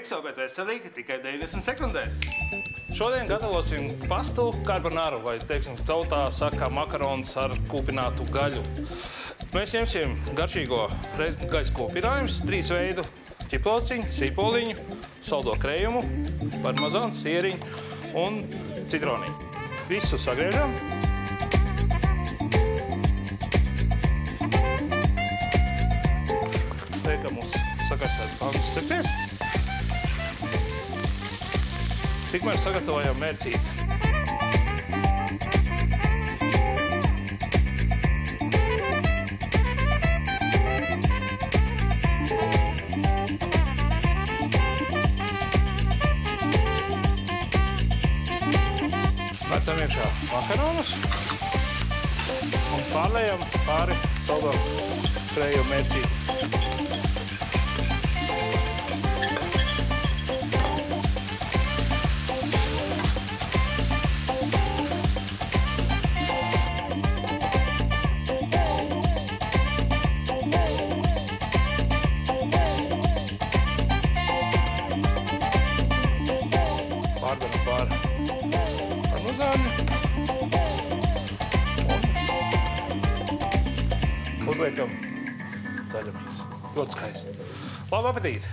mikso, bet veselīgi tikai 90 sekundēs. Šodien gatavosim pastu carbonāru, vai, teiksim, tautā saka makarons ar kūpinātu gaļu. Mēs ņemsim garšīgo gaļas kūpinājumus, trīs veidu ķiplociņu, sīpoliņu, saldo krējumu, parmazānu, sieriņu un citroniņu. Visu sagriežam. Liekam uz sakarsētas paudzes cepties. Tikmēr sagatavojam mērcīti. Metam iekšā makaronus un pārlējam pāri saldo krējumu mērcīti. Pārdaram pāri parmezāni. Un uzliekam daļamies. Ļoti skaisti. Labu apetīti!